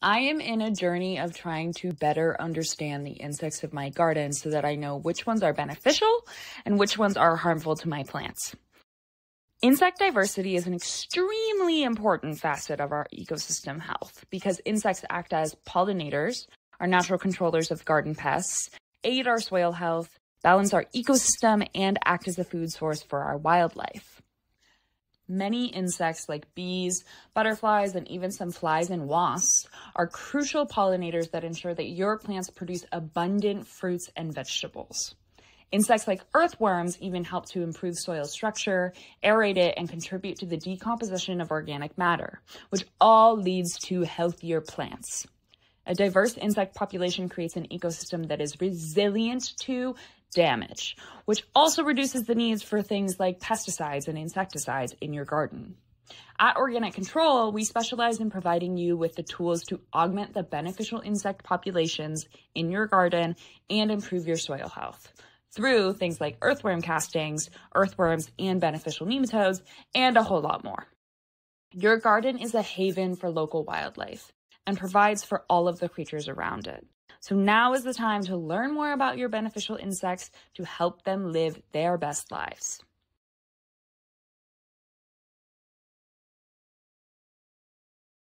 I am in a journey of trying to better understand the insects of my garden so that I know which ones are beneficial and which ones are harmful to my plants. Insect diversity is an extremely important facet of our ecosystem health because insects act as pollinators, are natural controllers of garden pests, aid our soil health, balance our ecosystem, and act as a food source for our wildlife. Many insects like bees, butterflies, and even some flies and wasps are crucial pollinators that ensure that your plants produce abundant fruits and vegetables. Insects like earthworms even help to improve soil structure, aerate it, and contribute to the decomposition of organic matter, which all leads to healthier plants. A diverse insect population creates an ecosystem that is resilient to damage, which also reduces the needs for things like pesticides and insecticides in your garden. At Organic Control, we specialize in providing you with the tools to augment the beneficial insect populations in your garden and improve your soil health through things like earthworm castings, earthworms, and beneficial nematodes, and a whole lot more. Your garden is a haven for local wildlife and provides for all of the creatures around it. So now is the time to learn more about your beneficial insects to help them live their best lives.